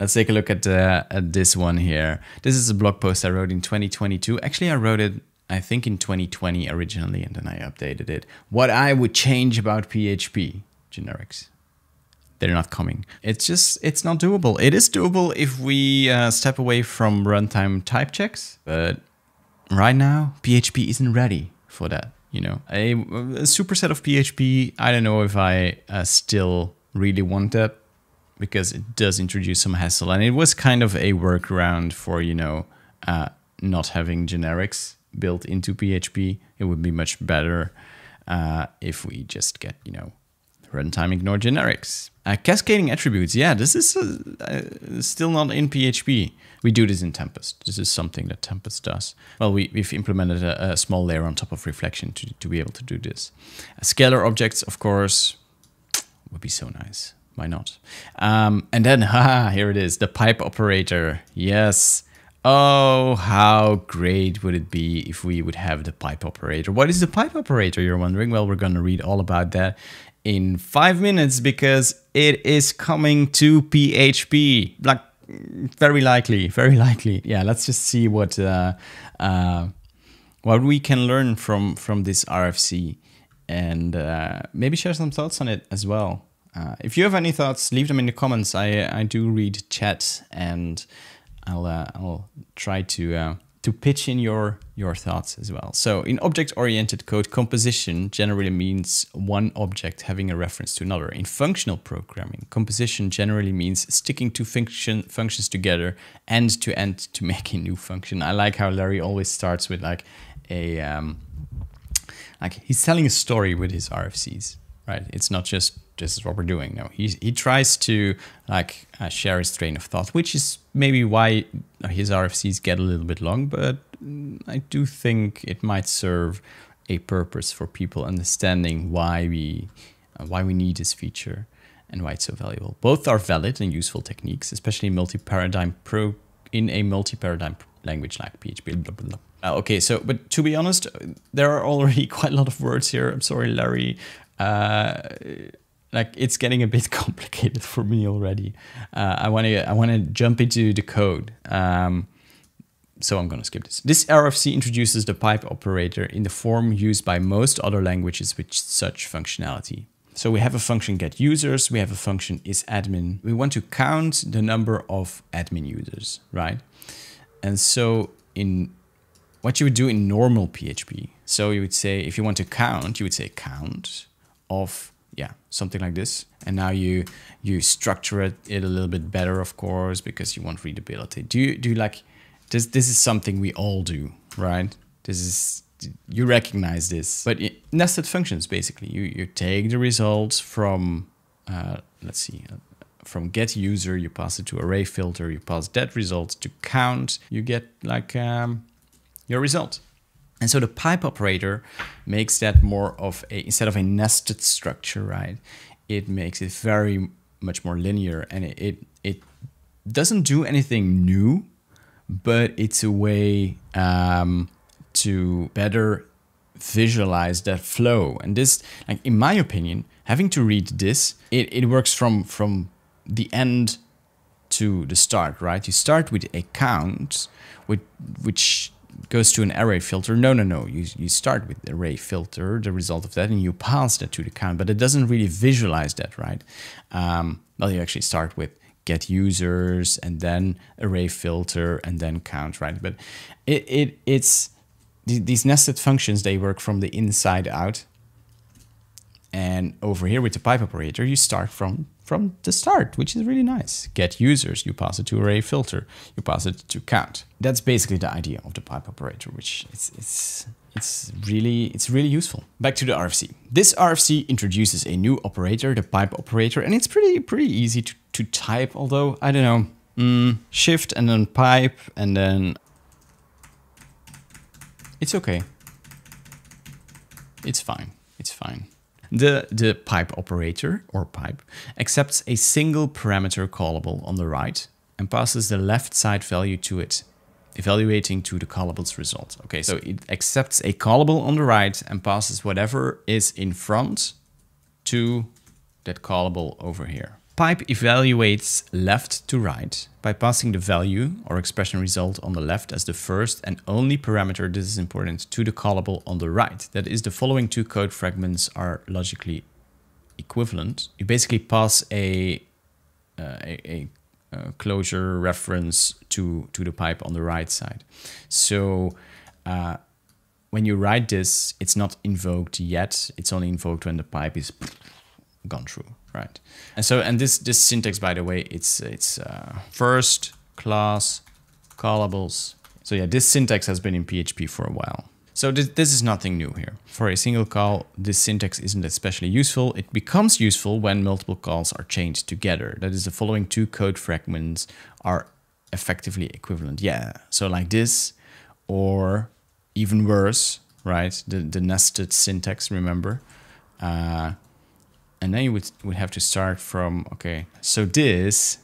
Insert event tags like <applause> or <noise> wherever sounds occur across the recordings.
let's take a look at, uh, at this one here. This is a blog post I wrote in 2022. Actually, I wrote it, I think, in 2020 originally, and then I updated it. What I would change about PHP generics. They're not coming. It's just, it's not doable. It is doable if we uh, step away from runtime type checks, but right now, PHP isn't ready for that. You know, a, a superset of PHP, I don't know if I uh, still really want that because it does introduce some hassle. And it was kind of a workaround for you know uh, not having generics built into php it would be much better uh, if we just get you know runtime ignore generics. Uh, cascading attributes. Yeah this is uh, still not in php we do this in tempest. This is something that tempest does. Well we, have implemented a, a, small layer on top of reflection to, to be able to do this. Scalar objects of course would be so nice why not? Um, and then, <laughs> haha, here it is, the pipe operator. Yes. Oh, how great would it be if we would have the pipe operator? What is the pipe operator, you're wondering? Well, we're going to read all about that in five minutes because it is coming to PHP. Like, very likely, very likely. Yeah, let's just see what uh, uh, what we can learn from from this RFC and uh, maybe share some thoughts on it as well. Uh, if you have any thoughts, leave them in the comments. I I do read chat and I'll uh, I'll try to uh, to pitch in your your thoughts as well. So in object-oriented code, composition generally means one object having a reference to another. In functional programming, composition generally means sticking two function functions together end to end to make a new function. I like how Larry always starts with like a um, like he's telling a story with his RFCs, right? It's not just this is what we're doing. No, he he tries to like uh, share his train of thought, which is maybe why his RFCs get a little bit long. But I do think it might serve a purpose for people understanding why we uh, why we need this feature and why it's so valuable. Both are valid and useful techniques, especially multi-paradigm pro in a multi-paradigm language like PHP. Blah, blah, blah. Uh, okay, so but to be honest, there are already <laughs> quite a lot of words here. I'm sorry, Larry. Uh, like it's getting a bit <laughs> complicated for me already. Uh, I want to I want to jump into the code. Um, so I'm going to skip this. This RFC introduces the pipe operator in the form used by most other languages with such functionality. So we have a function get users, we have a function is admin. We want to count the number of admin users, right? And so in what you would do in normal PHP, so you would say, if you want to count, you would say count of yeah, something like this. And now you you structure it, it a little bit better, of course, because you want readability. Do you do you like this? This is something we all do, right? This is you recognize this, but it, nested functions basically. You you take the results from uh, let's see. Uh, from get user, you pass it to array filter, you pass that result to count, you get like um, your result. And so the pipe operator makes that more of a, instead of a nested structure, right? It makes it very much more linear and it, it, it doesn't do anything new, but it's a way um, to better visualize that flow. And this, like in my opinion, having to read this, it, it works from, from the end to the start, right? You start with a count, with, which goes to an array filter. No, no, no. You, you start with the array filter, the result of that, and you pass that to the count, but it doesn't really visualize that, right? Um, well, you actually start with get users and then array filter and then count, right? But it, it it's these nested functions, they work from the inside out. And over here with the pipe operator, you start from from the start, which is really nice. Get users, you pass it to array filter, you pass it to count. That's basically the idea of the pipe operator, which it's, it's, it's really it's really useful. Back to the RFC. This RFC introduces a new operator, the pipe operator, and it's pretty pretty easy to, to type, although I don't know, mm, shift and then pipe and then it's okay. It's fine. It's fine. The, the pipe operator, or pipe, accepts a single parameter callable on the right and passes the left side value to it, evaluating to the callable's result. Okay, so it accepts a callable on the right and passes whatever is in front to that callable over here. Pipe evaluates left to right by passing the value or expression result on the left as the first and only parameter, this is important, to the callable on the right. That is, the following two code fragments are logically equivalent. You basically pass a, uh, a, a, closure reference to, to the pipe on the right side. So uh, when you write this, it's not invoked yet. It's only invoked when the pipe is gone through, right? And so, and this this syntax, by the way, it's it's uh, first class callables. So yeah, this syntax has been in PHP for a while. So this, this is nothing new here. For a single call, this syntax isn't especially useful. It becomes useful when multiple calls are chained together. That is, the following two code fragments are effectively equivalent. Yeah, so like this, or even worse, right? The, the nested syntax, remember? Uh, and then you would, would have to start from, okay, so this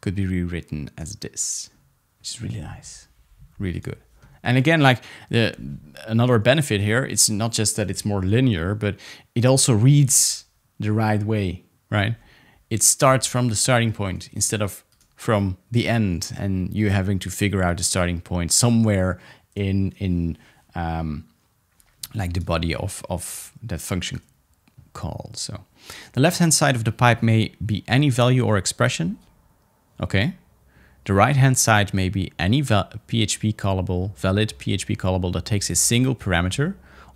could be rewritten as this, which is really nice, really good. And again, like the another benefit here, it's not just that it's more linear, but it also reads the right way, right? It starts from the starting point instead of from the end, and you having to figure out the starting point somewhere in in um, like the body of of that function call. So the left hand side of the pipe may be any value or expression. Okay. The right hand side may be any PHP callable, valid PHP callable that takes a single parameter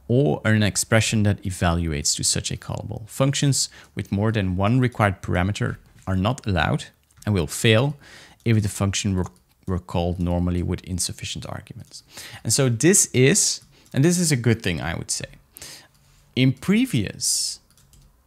or an expression that evaluates to such a callable. Functions with more than one required parameter are not allowed and will fail if the function were, were called normally with insufficient arguments. And so this is, and this is a good thing, I would say. In previous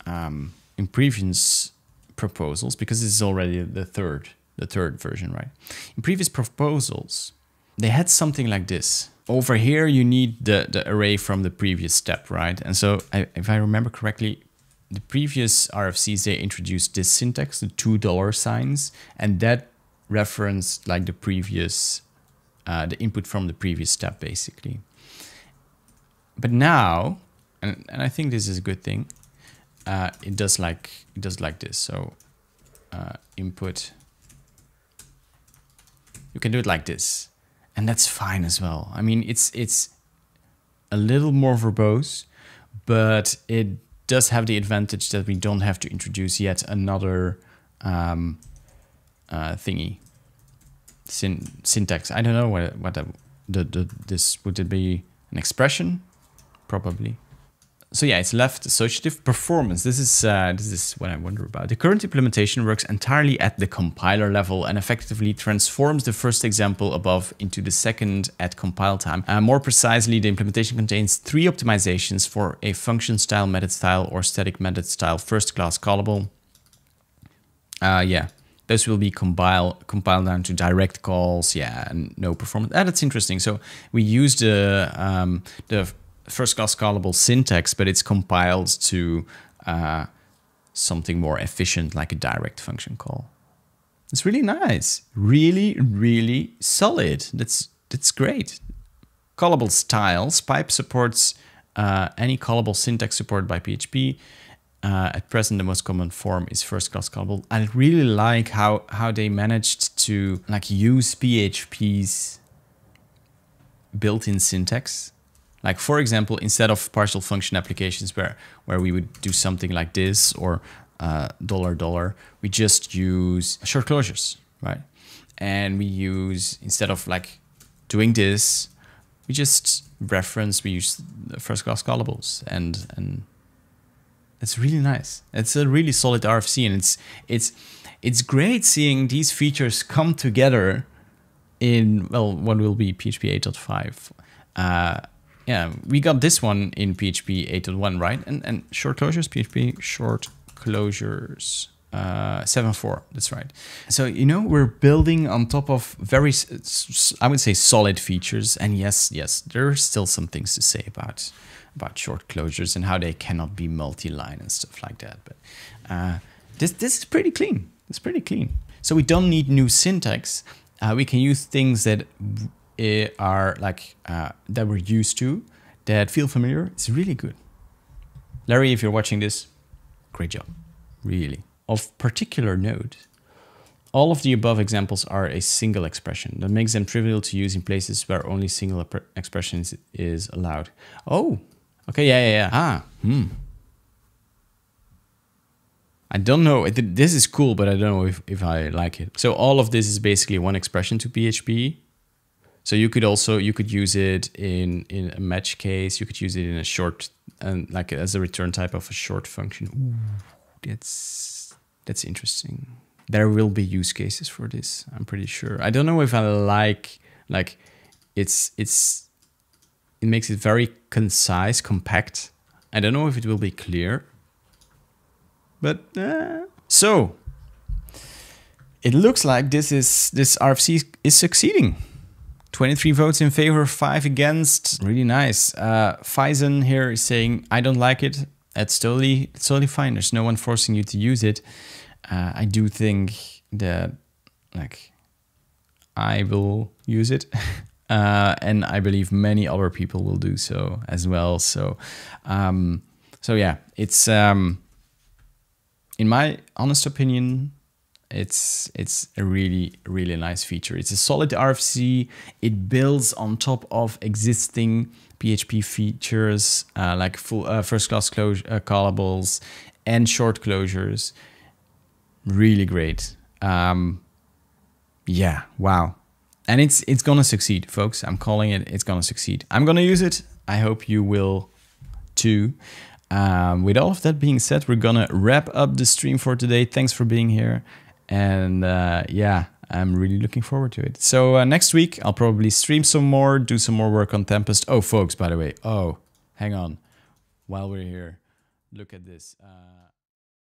um, in previous proposals, because this is already the third, the third version, right? In previous proposals, they had something like this. Over here, you need the, the array from the previous step, right? And so I, if I remember correctly, the previous RFCs, they introduced this syntax, the two dollar signs, and that referenced like the previous, uh, the input from the previous step, basically. But now, and, and I think this is a good thing, uh, it does like it does like this. So uh, input, you can do it like this, and that's fine as well. I mean, it's it's a little more verbose, but it does have the advantage that we don't have to introduce yet another um, uh, thingy Syn syntax. I don't know what what the, the, the this would it be an expression, probably so yeah, it's left associative performance. This is uh, this is what I wonder about. The current implementation works entirely at the compiler level and effectively transforms the first example above into the second at compile time. Uh, more precisely, the implementation contains three optimizations for a function style, method style, or static method style first class callable. Uh, yeah, those will be compiled compiled down to direct calls. Yeah, and no performance. Ah, that's interesting. So we use the um, the first class callable syntax, but it's compiled to uh, something more efficient like a direct function call. It's really nice. Really, really solid. That's that's great. Callable styles. Pipe supports uh, any callable syntax supported by PHP. Uh, at present, the most common form is first class callable. I really like how how they managed to like use PHP's built-in syntax like for example, instead of partial function applications where, where we would do something like this or uh, dollar dollar, we just use short closures, right? And we use, instead of like doing this, we just reference, we use first class callables and, and it's really nice. It's a really solid RFC and it's, it's, it's great seeing these features come together in, well, what will be PHP 8.5. Uh, yeah, we got this one in PHP 8.1, right? And and short closures, PHP short closures uh, 7.4, that's right. So, you know, we're building on top of very, I would say, solid features. And yes, yes, there are still some things to say about about short closures and how they cannot be multi-line and stuff like that. But uh, this, this is pretty clean. It's pretty clean. So we don't need new syntax. Uh, we can use things that are like uh, that we're used to, that feel familiar, it's really good. Larry, if you're watching this, great job, really. of particular note, all of the above examples are a single expression. That makes them trivial to use in places where only single expressions is allowed. Oh, okay, yeah, yeah, yeah. Ah, hmm. I don't know. This is cool, but I don't know if, if I like it. So all of this is basically one expression to PHP. So you could also you could use it in in a match case. You could use it in a short and like as a return type of a short function. Ooh, that's that's interesting. There will be use cases for this. I'm pretty sure. I don't know if I like like it's it's it makes it very concise, compact. I don't know if it will be clear but uh, so it looks like this is this RFC is succeeding. 23 votes in favor, 5 against. Really nice. Uh, Faison here is saying, I don't like it. It's totally, it's totally fine. There's no one forcing you to use it. Uh, I do think that, like, I will use it. <laughs> uh, and I believe many other people will do so as well. So, um, so yeah, it's um, in my honest opinion, it's it's a really really nice feature. It's a solid RFC. It builds on top of existing PHP features uh, like full uh, first class closure uh, callables and short closures. Really great. Um, yeah, wow. And it's it's gonna succeed, folks. I'm calling it. It's gonna succeed. I'm gonna use it. I hope you will too. Um, with all of that being said, we're gonna wrap up the stream for today. Thanks for being here. And uh, yeah, I'm really looking forward to it. So uh, next week, I'll probably stream some more, do some more work on Tempest. Oh, folks, by the way. Oh, hang on. While we're here, look at this. Uh